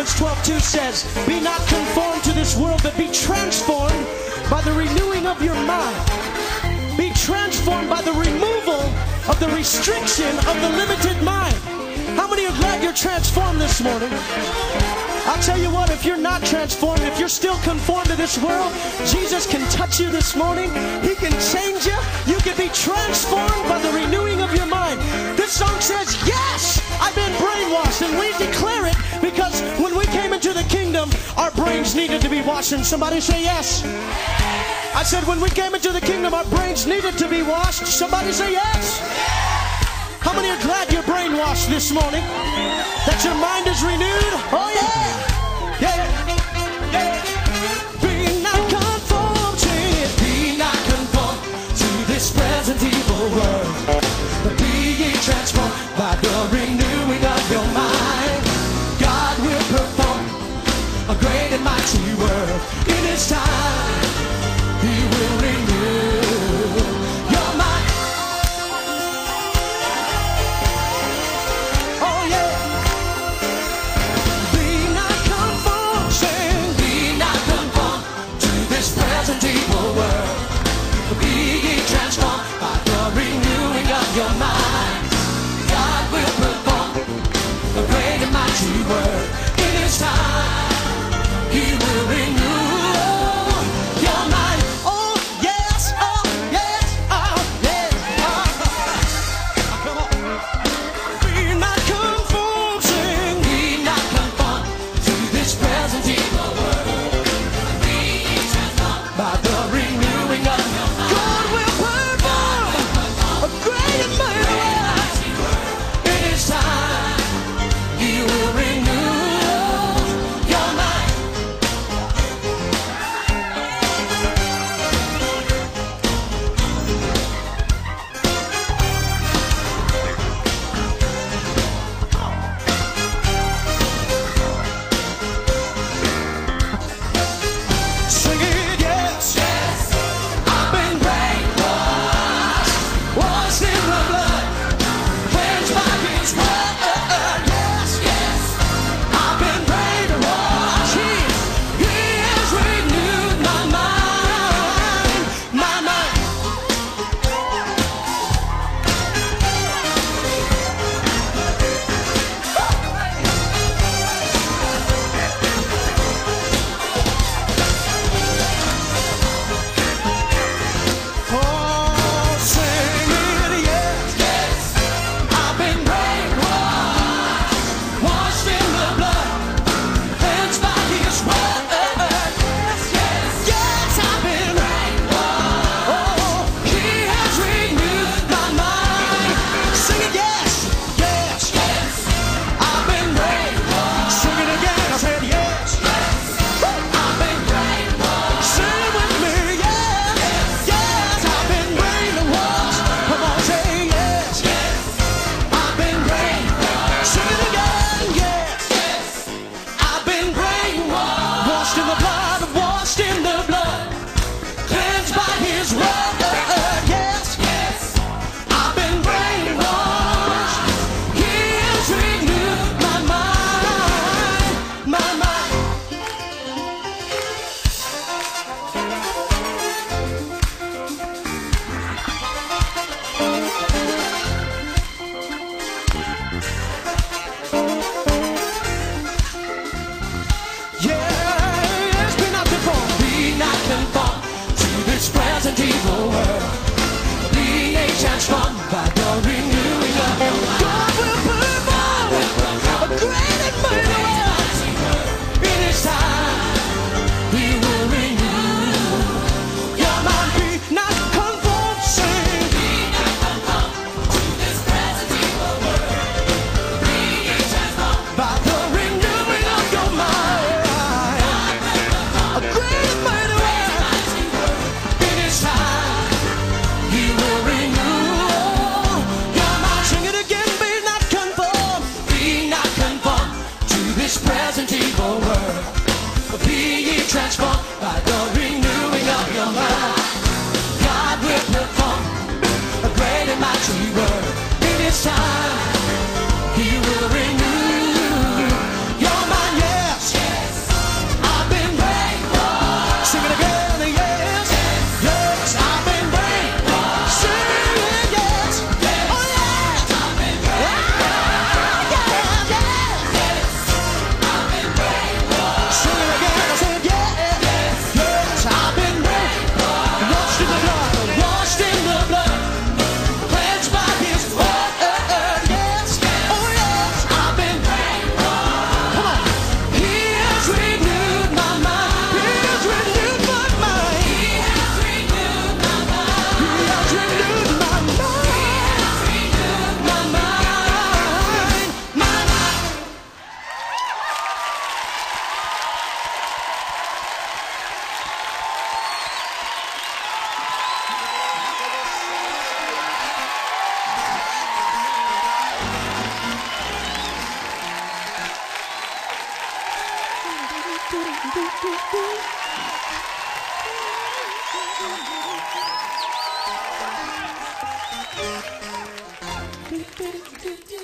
Romans 12 2 says, Be not conformed to this world, but be transformed by the renewing of your mind. Be transformed by the removal of the restriction of the limited mind. How many are glad you're transformed this morning? I'll tell you what, if you're not transformed, if you're still conformed to this world, Jesus can touch you this morning. He can change you. You can be transformed by the renewing of your mind. This song says, Yes, I've been brainwashed, and we declare our brains needed to be washed. Somebody say yes. I said, when we came into the kingdom, our brains needed to be washed. Somebody say yes. How many are glad your brain washed this morning? That your mind is renewed? Oh, yeah. Sing Do do do do.